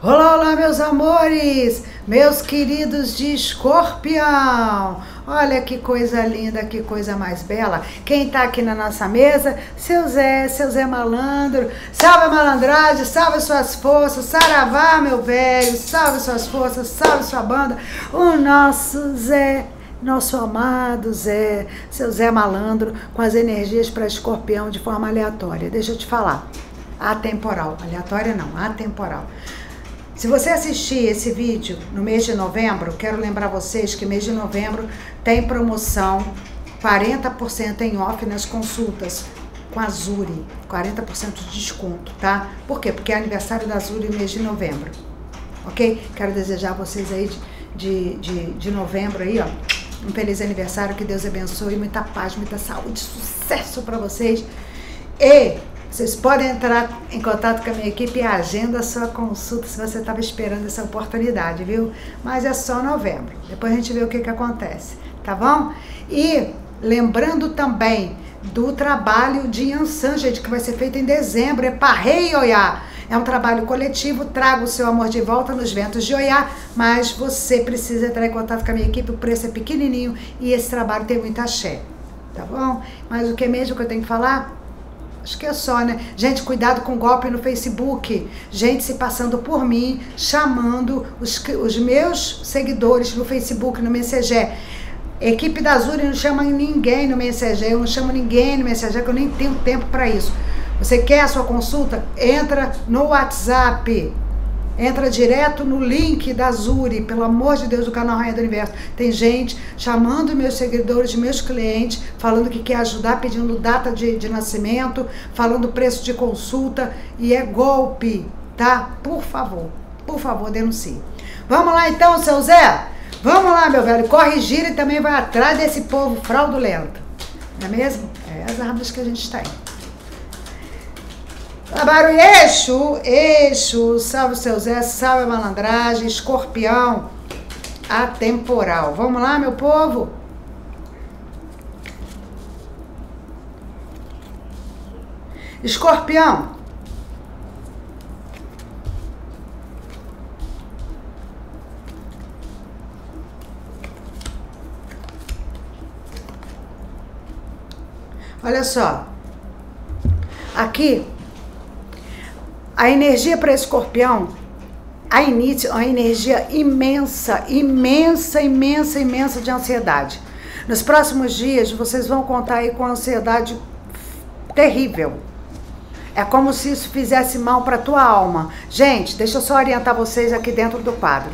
Olá, olá, meus amores, meus queridos de escorpião. Olha que coisa linda, que coisa mais bela. Quem tá aqui na nossa mesa? Seu Zé, seu Zé Malandro. Salve a malandragem, salve suas forças. Saravá, meu velho, salve suas forças, salve sua banda. O nosso Zé nosso amado Zé, seu Zé Malandro, com as energias para escorpião de forma aleatória. Deixa eu te falar. Atemporal. Aleatória não, atemporal. Se você assistir esse vídeo no mês de novembro, quero lembrar vocês que mês de novembro tem promoção 40% em off nas consultas com a Zuri, 40% de desconto, tá? Por quê? Porque é aniversário da Zuri mês de novembro, ok? Quero desejar a vocês aí de, de, de, novembro aí, ó, um feliz aniversário, que Deus abençoe, muita paz, muita saúde, sucesso para vocês. E vocês podem entrar em contato com a minha equipe e agenda a sua consulta se você estava esperando essa oportunidade, viu? Mas é só novembro. Depois a gente vê o que, que acontece, tá bom? E lembrando também do trabalho de Yansan, gente, que vai ser feito em dezembro. É Parrei Oiá. É um trabalho coletivo, traga o seu amor de volta nos ventos de Oiá, mas você precisa entrar em contato com a minha equipe, o preço é pequenininho e esse trabalho tem muita axé, tá bom? Mas o que mesmo que eu tenho que falar? Acho que é só, né? Gente, cuidado com golpe no Facebook. Gente se passando por mim, chamando os, os meus seguidores no Facebook, no Messenger. Equipe da Azul não chama ninguém no Messenger, eu não chamo ninguém no Messenger, que eu nem tenho tempo para isso. Você quer a sua consulta? Entra no WhatsApp Entra direto no link da Zuri, pelo amor de Deus, do canal Rainha do Universo. Tem gente chamando meus seguidores, meus clientes, falando que quer ajudar, pedindo data de, de nascimento, falando preço de consulta e é golpe, tá? Por favor, por favor, denuncie. Vamos lá então, seu Zé? Vamos lá, meu velho, corrigir e também vai atrás desse povo fraudulento. Não é mesmo? É as armas que a gente tem. Trabalho eixo, eixo, salve seu Zé, salve a malandragem, escorpião, atemporal. Vamos lá, meu povo? Escorpião. Olha só. Aqui a energia para escorpião, a início, uma energia imensa, imensa, imensa, imensa de ansiedade. Nos próximos dias, vocês vão contar aí com ansiedade terrível. É como se isso fizesse mal para tua alma. Gente, deixa eu só orientar vocês aqui dentro do quadro.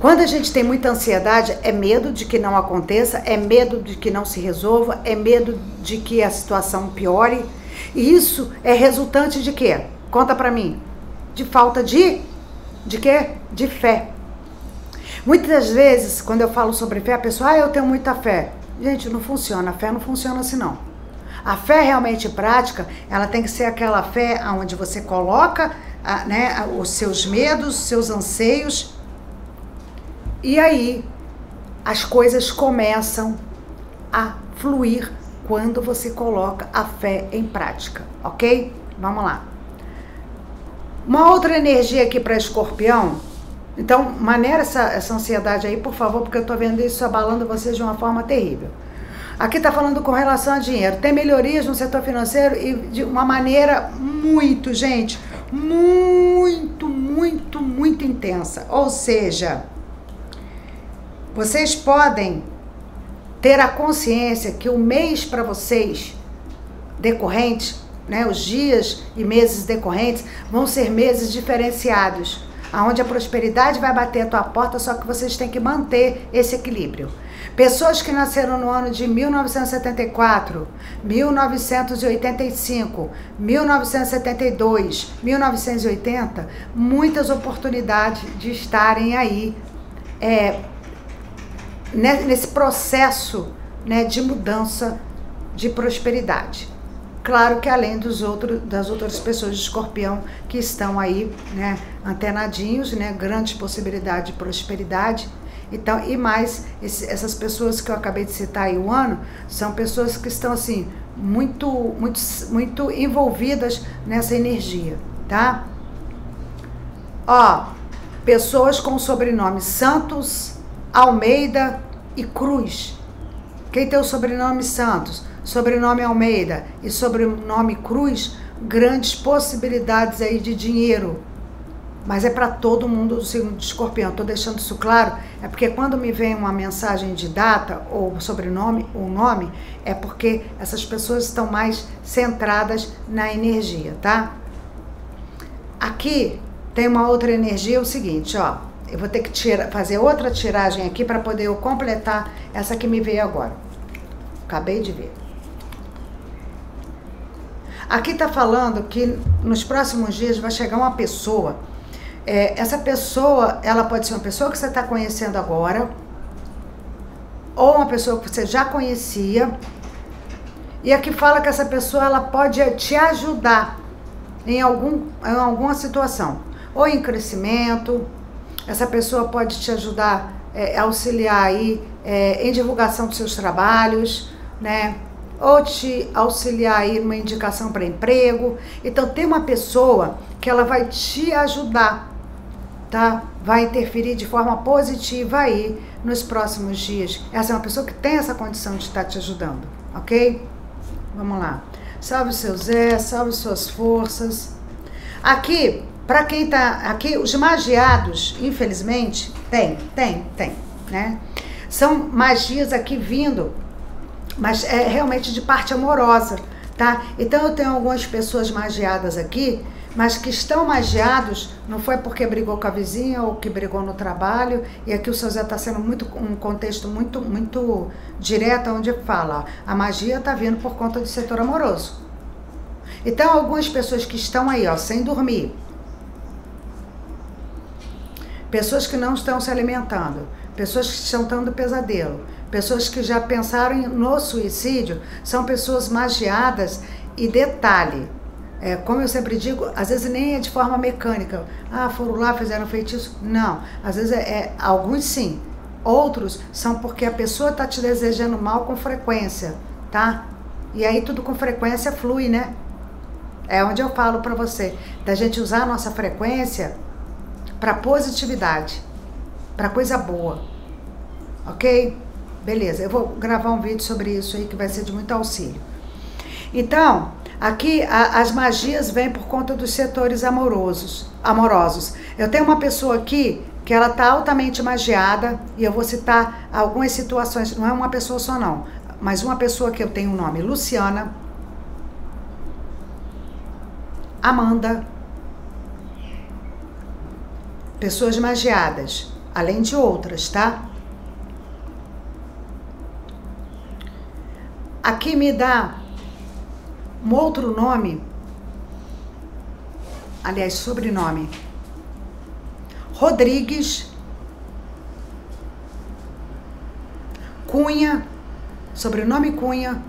Quando a gente tem muita ansiedade, é medo de que não aconteça, é medo de que não se resolva, é medo de que a situação piore. E isso é resultante de quê? Conta para mim. De falta de de quê? De fé. Muitas vezes, quando eu falo sobre fé, a pessoa, ah, eu tenho muita fé. Gente, não funciona. A fé não funciona assim, não. A fé realmente prática, ela tem que ser aquela fé onde você coloca né, os seus medos, seus anseios, e aí as coisas começam a fluir quando você coloca a fé em prática, ok? Vamos lá. Uma outra energia aqui para escorpião. Então, maneira essa, essa ansiedade aí, por favor, porque eu estou vendo isso abalando vocês de uma forma terrível. Aqui está falando com relação a dinheiro. Tem melhorias no setor financeiro e de uma maneira muito, gente, muito, muito, muito intensa. Ou seja, vocês podem ter a consciência que o mês para vocês decorrente né, os dias e meses decorrentes vão ser meses diferenciados, aonde a prosperidade vai bater a tua porta, só que vocês têm que manter esse equilíbrio. Pessoas que nasceram no ano de 1974, 1985, 1972, 1980, muitas oportunidades de estarem aí é, nesse processo né, de mudança de prosperidade. Claro que além dos outros, das outras pessoas de escorpião que estão aí, né, antenadinhos, né, grande possibilidade de prosperidade. Então, e mais, esse, essas pessoas que eu acabei de citar aí o ano, são pessoas que estão assim, muito, muito, muito envolvidas nessa energia, tá? Ó, pessoas com sobrenome Santos, Almeida e Cruz. Quem tem o sobrenome Santos, sobrenome Almeida e sobrenome Cruz, grandes possibilidades aí de dinheiro. Mas é para todo mundo do signo de escorpião. Estou deixando isso claro, é porque quando me vem uma mensagem de data ou sobrenome ou nome, é porque essas pessoas estão mais centradas na energia, tá? Aqui tem uma outra energia, é o seguinte, ó. Eu vou ter que tira, fazer outra tiragem aqui para poder eu completar essa que me veio agora. Acabei de ver. Aqui está falando que nos próximos dias vai chegar uma pessoa. É, essa pessoa, ela pode ser uma pessoa que você está conhecendo agora, ou uma pessoa que você já conhecia. E aqui fala que essa pessoa ela pode te ajudar em, algum, em alguma situação, ou em crescimento. Essa pessoa pode te ajudar, é, auxiliar aí é, em divulgação dos seus trabalhos, né? ou te auxiliar aí numa indicação para emprego. Então tem uma pessoa que ela vai te ajudar, tá? Vai interferir de forma positiva aí nos próximos dias. Essa é uma pessoa que tem essa condição de estar te ajudando, ok? Vamos lá. Salve seu Zé, salve suas forças. Aqui, para quem tá aqui, os magiados, infelizmente, tem, tem, tem, né? São magias aqui vindo mas é realmente de parte amorosa, tá? Então eu tenho algumas pessoas magiadas aqui, mas que estão magiados, não foi porque brigou com a vizinha ou que brigou no trabalho, e aqui o seu Zé está sendo muito um contexto muito muito direto, onde fala, ó, a magia está vindo por conta do setor amoroso. Então algumas pessoas que estão aí, ó, sem dormir, pessoas que não estão se alimentando, pessoas que estão tendo pesadelo, pessoas que já pensaram no suicídio, são pessoas magiadas e detalhe, é, como eu sempre digo, às vezes nem é de forma mecânica. Ah, foram lá, fizeram feitiço. Não, às vezes é, é alguns sim. Outros são porque a pessoa está te desejando mal com frequência, tá? E aí tudo com frequência flui, né? É onde eu falo para você da gente usar a nossa frequência para positividade, para coisa boa. OK? Beleza, eu vou gravar um vídeo sobre isso aí que vai ser de muito auxílio. Então, aqui a, as magias vêm por conta dos setores amorosos, amorosos. Eu tenho uma pessoa aqui que ela está altamente magiada e eu vou citar algumas situações, não é uma pessoa só não, mas uma pessoa que eu tenho o um nome, Luciana, Amanda, pessoas magiadas, além de outras, tá? Aqui me dá um outro nome, aliás, sobrenome. Rodrigues Cunha, sobrenome Cunha,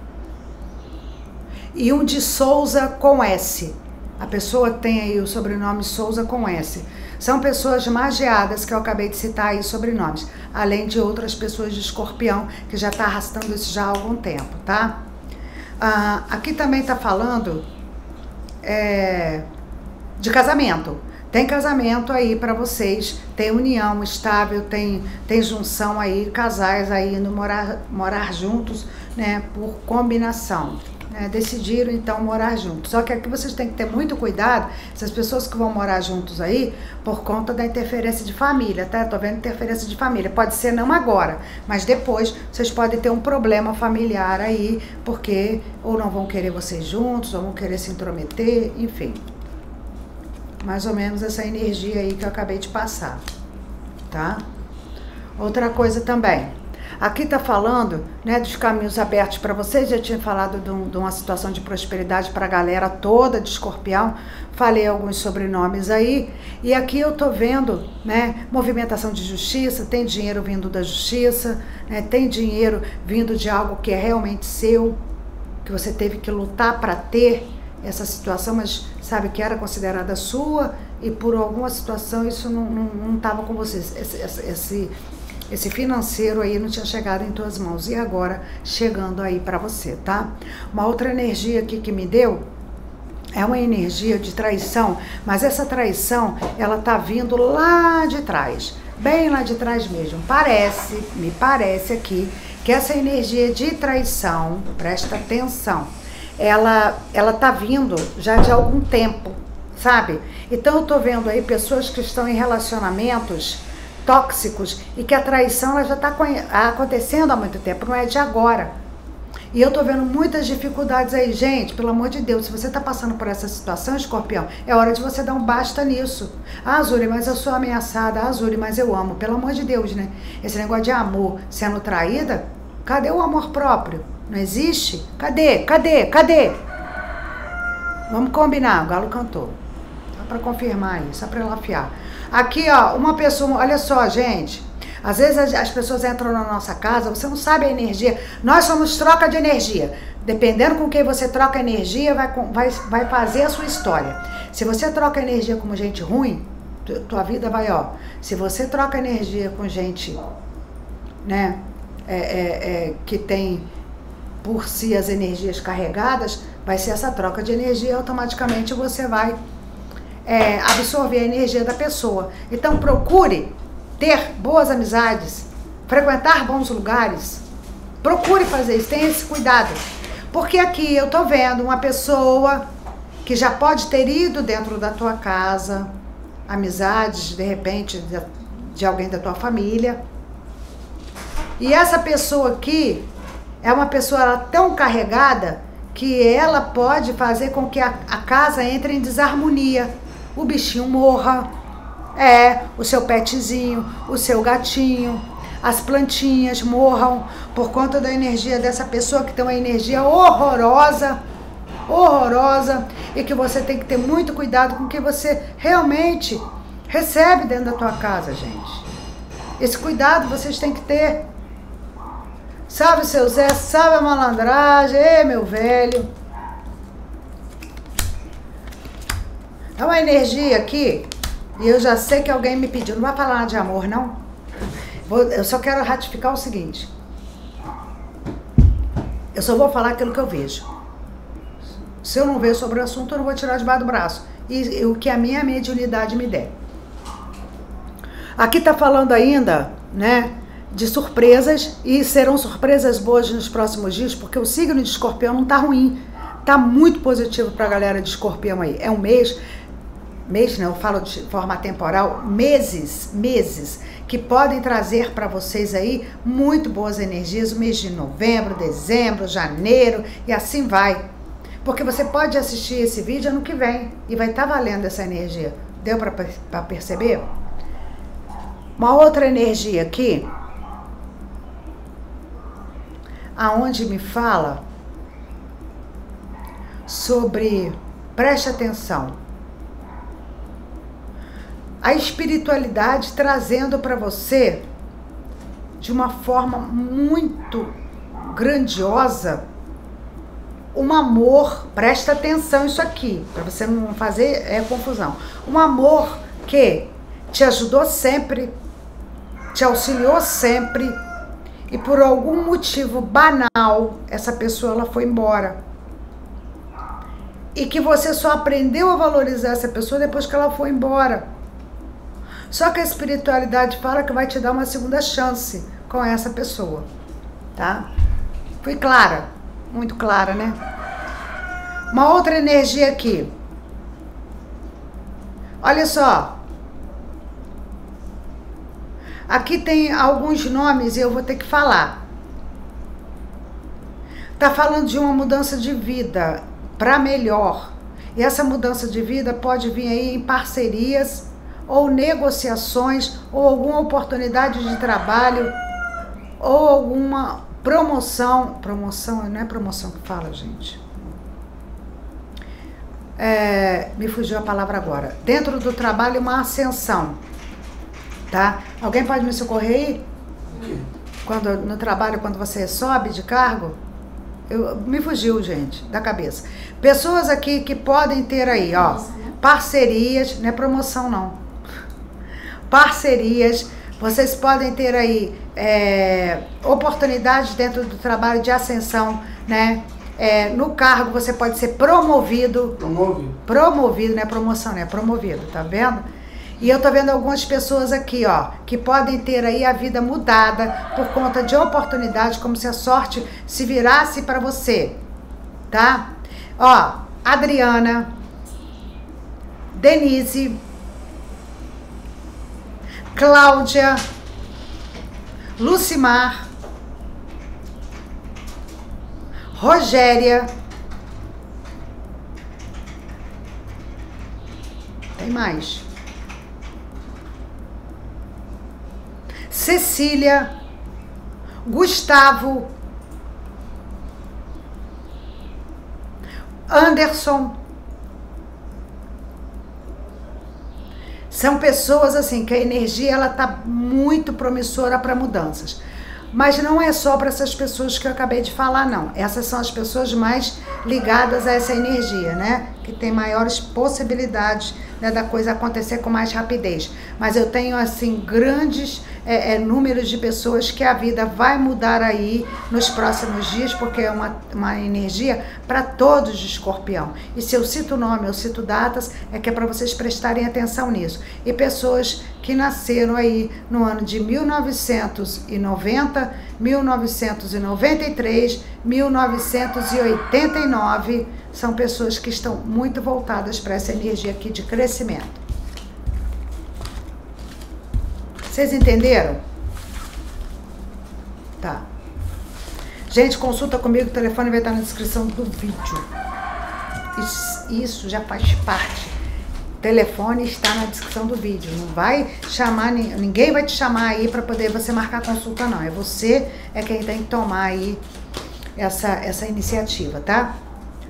e um de Souza com S. A pessoa tem aí o sobrenome Souza com S. São pessoas magiadas que eu acabei de citar aí sobrenomes, além de outras pessoas de escorpião que já está arrastando isso já há algum tempo, tá? Ah, aqui também está falando é, de casamento. Tem casamento aí para vocês, tem união estável, tem, tem junção aí, casais aí indo morar, morar juntos, né, por combinação né, decidiram então morar juntos. Só que aqui vocês têm que ter muito cuidado, essas pessoas que vão morar juntos aí, por conta da interferência de família, tá? Tô vendo interferência de família. Pode ser não agora, mas depois vocês podem ter um problema familiar aí, porque ou não vão querer vocês juntos, ou vão querer se intrometer, enfim. Mais ou menos essa energia aí que eu acabei de passar, tá? Outra coisa também Aqui está falando né, dos caminhos abertos para vocês. Já tinha falado de, de uma situação de prosperidade para a galera toda de escorpião. Falei alguns sobrenomes aí. E aqui eu estou vendo né, movimentação de justiça. Tem dinheiro vindo da justiça, né, tem dinheiro vindo de algo que é realmente seu, que você teve que lutar para ter essa situação, mas sabe que era considerada sua e por alguma situação isso não estava com vocês. Esse, esse, esse financeiro aí não tinha chegado em tuas mãos e agora chegando aí para você, tá? Uma outra energia aqui que me deu é uma energia de traição, mas essa traição, ela tá vindo lá de trás, bem lá de trás mesmo. Parece, me parece aqui, que essa energia de traição, presta atenção, ela ela tá vindo já de algum tempo, sabe? Então eu tô vendo aí pessoas que estão em relacionamentos tóxicos e que a traição ela já está acontecendo há muito tempo, não é de agora. E eu tô vendo muitas dificuldades aí, gente. Pelo amor de Deus, se você tá passando por essa situação, escorpião, é hora de você dar um basta nisso. Ah, Azuri, mas eu sou ameaçada. Ah, Azuri, mas eu amo. Pelo amor de Deus, né? Esse negócio de amor sendo traída, cadê o amor próprio? Não existe? Cadê? Cadê? Cadê? Vamos combinar, o Galo cantou. Só para confirmar isso, só para elafiar. Aqui, ó, uma pessoa, olha só, gente. Às vezes as, as pessoas entram na nossa casa, você não sabe a energia. Nós somos troca de energia. Dependendo com quem você troca energia, vai, vai, vai fazer a sua história. Se você troca energia com gente ruim, tua vida vai, ó. Se você troca energia com gente, né, é, é, é, que tem por si as energias carregadas, vai ser essa troca de energia, automaticamente você vai é, absorver a energia da pessoa. Então procure ter boas amizades, frequentar bons lugares. Procure fazer isso, tenha esse cuidado. Porque aqui eu tô vendo uma pessoa que já pode ter ido dentro da tua casa, amizades, de repente, de, de alguém da tua família. E essa pessoa aqui é uma pessoa tão carregada que ela pode fazer com que a, a casa entre em desarmonia. O bichinho morra, é, o seu petzinho, o seu gatinho, as plantinhas morram por conta da energia dessa pessoa que tem uma energia horrorosa, horrorosa, e que você tem que ter muito cuidado com o que você realmente recebe dentro da tua casa, gente. Esse cuidado vocês têm que ter. Salve seu Zé, salve a malandragem, ei meu velho. É uma energia aqui e eu já sei que alguém me pediu, não vai falar de amor, não? Vou, eu só quero ratificar o seguinte. Eu só vou falar aquilo que eu vejo. Se eu não ver sobre o assunto, eu não vou tirar debaixo do braço. E, e o que a minha mediunidade me der. Aqui está falando ainda, né, de surpresas e serão surpresas boas nos próximos dias, porque o signo de escorpião não está ruim. Tá muito positivo para a galera de escorpião aí. É um mês mês, não, eu falo de forma temporal, meses, meses, que podem trazer para vocês aí muito boas energias, o mês de novembro, dezembro, janeiro e assim vai. Porque você pode assistir esse vídeo ano que vem e vai estar tá valendo essa energia. Deu para perceber? Uma outra energia aqui, aonde me fala sobre, preste atenção, a espiritualidade trazendo para você de uma forma muito grandiosa um amor, presta atenção isso aqui, para você não fazer é, confusão. Um amor que te ajudou sempre, te auxiliou sempre e por algum motivo banal essa pessoa ela foi embora. E que você só aprendeu a valorizar essa pessoa depois que ela foi embora. Só que a espiritualidade fala que vai te dar uma segunda chance com essa pessoa, tá? Fui clara, muito clara, né? Uma outra energia aqui. Olha só. Aqui tem alguns nomes e eu vou ter que falar. Tá falando de uma mudança de vida para melhor. E essa mudança de vida pode vir aí em parcerias ou negociações, ou alguma oportunidade de trabalho, ou alguma promoção. Promoção, não é promoção que fala, gente. É, me fugiu a palavra agora. Dentro do trabalho, uma ascensão. Tá? Alguém pode me socorrer aí? Quando, no trabalho, quando você sobe de cargo? Eu, me fugiu, gente, da cabeça. Pessoas aqui que podem ter aí, ó, parcerias, não é promoção não parcerias. Vocês podem ter aí é, oportunidades dentro do trabalho de ascensão, né? É, no cargo você pode ser promovido. Promovido. Promovido, não é promoção, né? Promovido, tá vendo? E eu tô vendo algumas pessoas aqui, ó, que podem ter aí a vida mudada por conta de oportunidade, como se a sorte se virasse para você, tá? Ó, Adriana, Denise, Cláudia, Lucimar, Rogéria. Tem mais. Cecília, Gustavo, Anderson. São pessoas assim que a energia ela tá muito promissora para mudanças. Mas não é só para essas pessoas que eu acabei de falar, não. Essas são as pessoas mais ligadas a essa energia, né? Que tem maiores possibilidades né, da coisa acontecer com mais rapidez. Mas eu tenho, assim, grandes é, é, números de pessoas que a vida vai mudar aí nos próximos dias, porque é uma, uma energia para todos de escorpião. E se eu cito nome, eu cito datas, é que é para vocês prestarem atenção nisso. E pessoas que nasceram aí no ano de 1990, 1993, 1989, são pessoas que estão muito voltadas para essa energia aqui de crescimento. Vocês entenderam? Tá. Gente, consulta comigo, o telefone vai estar na descrição do vídeo. Isso, isso já faz parte. Telefone está na descrição do vídeo. Não vai chamar, ninguém vai te chamar aí para poder você marcar consulta, não. É você é quem tem que tomar aí essa, essa iniciativa, tá?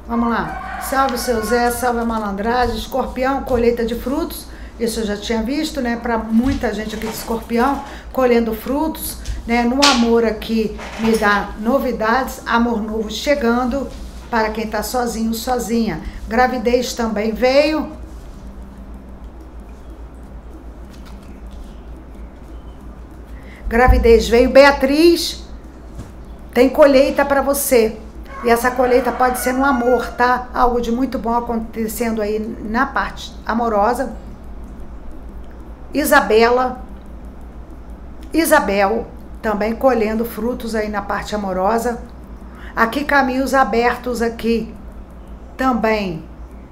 Vamos lá. Salve seu Zé, salve a malandragem, escorpião, colheita de frutos isso eu já tinha visto, né? Para muita gente aqui de escorpião, colhendo frutos, né? No amor aqui me dá novidades, amor novo chegando para quem está sozinho, sozinha. Gravidez também veio. Gravidez veio. Beatriz, tem colheita para você. E essa colheita pode ser no amor, tá? Algo de muito bom acontecendo aí na parte amorosa Isabela, Isabel, também colhendo frutos aí na parte amorosa. Aqui caminhos abertos aqui também,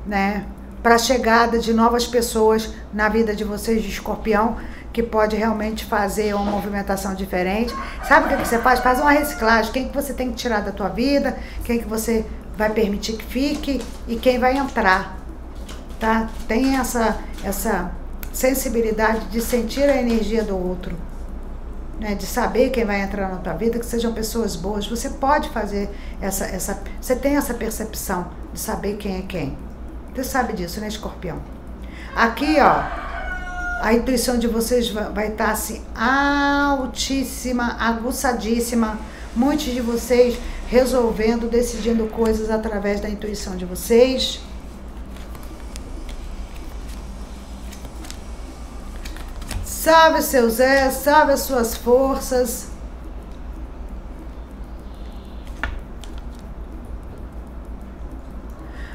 né? Para chegada de novas pessoas na vida de vocês de escorpião, que pode realmente fazer uma movimentação diferente. Sabe o que você faz? Faz uma reciclagem. Quem que você tem que tirar da tua vida, quem que você vai permitir que fique e quem vai entrar, tá? Tem essa essa sensibilidade de sentir a energia do outro, né? de saber quem vai entrar na tua vida, que sejam pessoas boas. Você pode fazer essa, essa. Você tem essa percepção de saber quem é quem. Você sabe disso, né, escorpião? Aqui, ó, a intuição de vocês vai estar tá, assim, altíssima, aguçadíssima. Muitos de vocês resolvendo, decidindo coisas através da intuição de vocês. Salve seu Zé, salve as suas forças.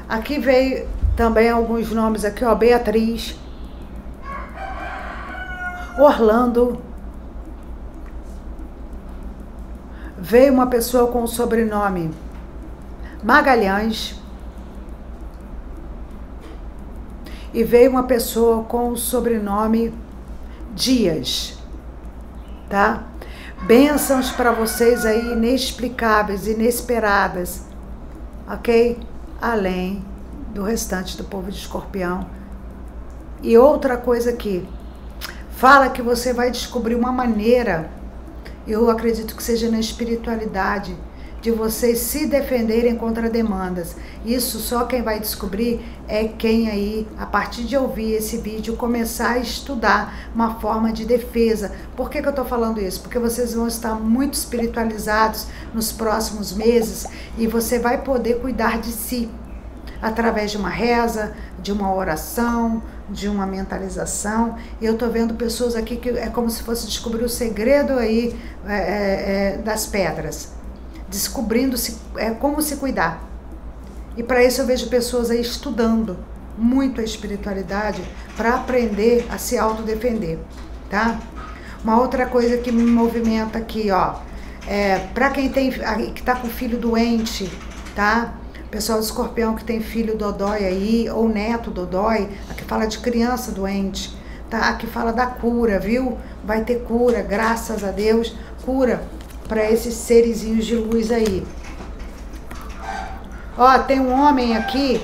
Aqui veio também alguns nomes aqui, ó, Beatriz, Orlando. Veio uma pessoa com o sobrenome Magalhães. E veio uma pessoa com o sobrenome dias, tá? Bênçãos para vocês aí inexplicáveis, inesperadas, ok? Além do restante do povo de escorpião. E outra coisa aqui, fala que você vai descobrir uma maneira, eu acredito que seja na espiritualidade, de vocês se defenderem contra demandas. Isso só quem vai descobrir é quem aí, a partir de ouvir esse vídeo, começar a estudar uma forma de defesa. Por que, que eu estou falando isso? Porque vocês vão estar muito espiritualizados nos próximos meses e você vai poder cuidar de si através de uma reza, de uma oração, de uma mentalização. Eu estou vendo pessoas aqui que é como se fosse descobrir o segredo aí é, é, é das pedras descobrindo -se, é, como se cuidar. E para isso eu vejo pessoas aí estudando muito a espiritualidade para aprender a se autodefender, tá? Uma outra coisa que me movimenta aqui, ó, é para quem tem que tá com filho doente, tá? Pessoal do escorpião que tem filho dodói aí, ou neto dodói, fala de criança doente, tá? Aqui fala da cura, viu? Vai ter cura, graças a Deus, cura para esses serizinhos de luz aí. Ó, tem um homem aqui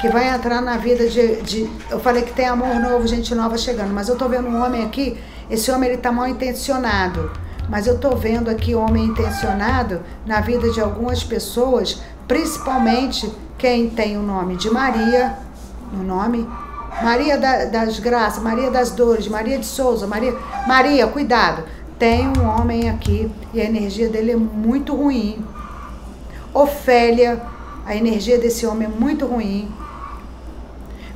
que vai entrar na vida de, de, Eu falei que tem amor novo, gente nova chegando, mas eu tô vendo um homem aqui, esse homem ele tá mal intencionado. Mas eu tô vendo aqui homem intencionado na vida de algumas pessoas, principalmente quem tem o nome de Maria, no nome, Maria da, das Graças, Maria das Dores, Maria de Souza, Maria. Maria, cuidado. Tem um homem aqui e a energia dele é muito ruim. Ofélia, a energia desse homem é muito ruim.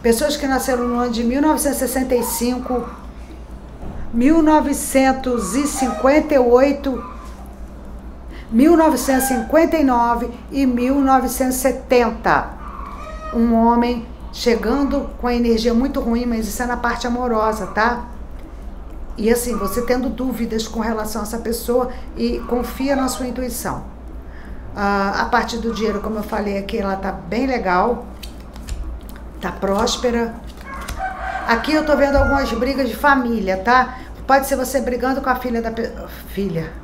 Pessoas que nasceram no ano de 1965, 1958, 1959 e 1970. Um homem chegando com a energia muito ruim, mas isso é na parte amorosa, tá? E assim, você tendo dúvidas com relação a essa pessoa e confia na sua intuição. Uh, a parte do dinheiro, como eu falei aqui, ela tá bem legal, tá próspera. Aqui eu tô vendo algumas brigas de família, tá? Pode ser você brigando com a filha da filha,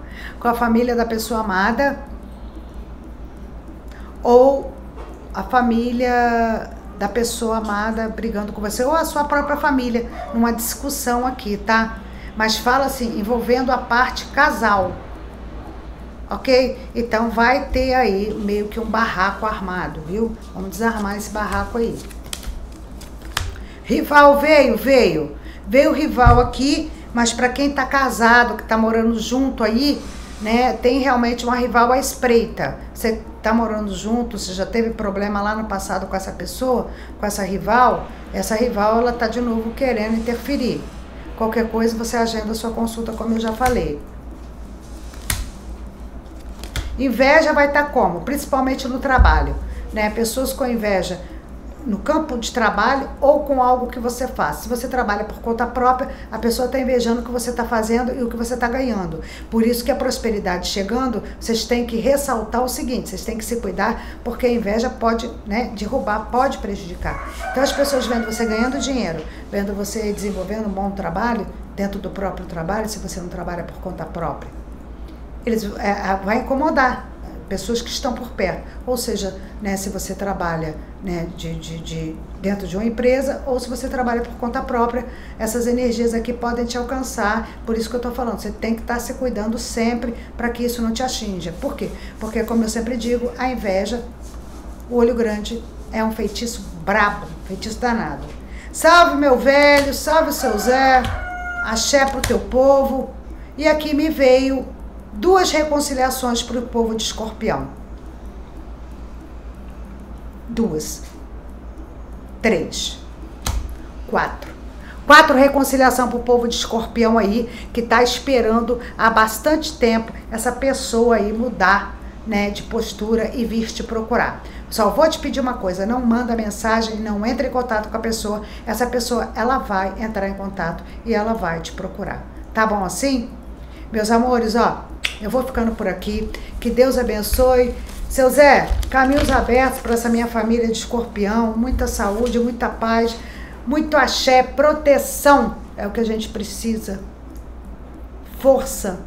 com a família da pessoa amada ou a família da pessoa amada brigando com você ou a sua própria família numa discussão aqui, tá? Mas fala assim, envolvendo a parte casal ok? Então vai ter aí meio que um barraco armado, viu? Vamos desarmar esse barraco aí. Rival veio, veio. Veio o rival aqui, mas para quem tá casado, que tá morando junto aí, né, tem realmente uma rival à espreita. Você tá morando junto, você já teve problema lá no passado com essa pessoa, com essa rival, essa rival ela tá de novo querendo interferir. Qualquer coisa você agenda sua consulta, como eu já falei. Inveja vai estar como? Principalmente no trabalho, né? Pessoas com inveja no campo de trabalho ou com algo que você faz. Se você trabalha por conta própria, a pessoa está invejando o que você está fazendo e o que você está ganhando. Por isso que a prosperidade chegando, vocês têm que ressaltar o seguinte: vocês têm que se cuidar, porque a inveja pode né, derrubar, pode prejudicar. Então as pessoas vendo você ganhando dinheiro, vendo você desenvolvendo um bom trabalho dentro do próprio trabalho, se você não trabalha por conta própria eles é, vai incomodar pessoas que estão por perto. Ou seja, né, se você trabalha né, de, de, de, dentro de uma empresa ou se você trabalha por conta própria, essas energias aqui podem te alcançar. Por isso que eu estou falando, você tem que estar tá se cuidando sempre para que isso não te atinja. Por quê? Porque, como eu sempre digo, a inveja, o olho grande, é um feitiço brabo, feitiço danado. Salve meu velho, salve o seu Zé, axé pro teu povo. E aqui me veio duas reconciliações para o povo de escorpião. Duas. Três. Quatro. Quatro reconciliação para o povo de escorpião aí, que está esperando há bastante tempo essa pessoa aí mudar né, de postura e vir te procurar. Só vou te pedir uma coisa, não manda mensagem, não entre em contato com a pessoa. Essa pessoa, ela vai entrar em contato e ela vai te procurar. Tá bom assim? Meus amores, ó, eu vou ficando por aqui. Que Deus abençoe. Seu Zé, caminhos abertos para essa minha família de escorpião. Muita saúde, muita paz, muito axé, proteção. É o que a gente precisa. Força,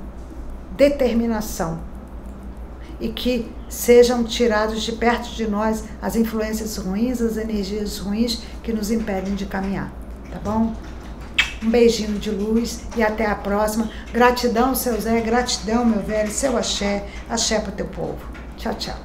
determinação. E que sejam tirados de perto de nós as influências ruins, as energias ruins que nos impedem de caminhar. Tá bom? Um beijinho de luz e até a próxima. Gratidão, seu Zé, gratidão, meu velho, seu axé, axé para o teu povo. Tchau, tchau.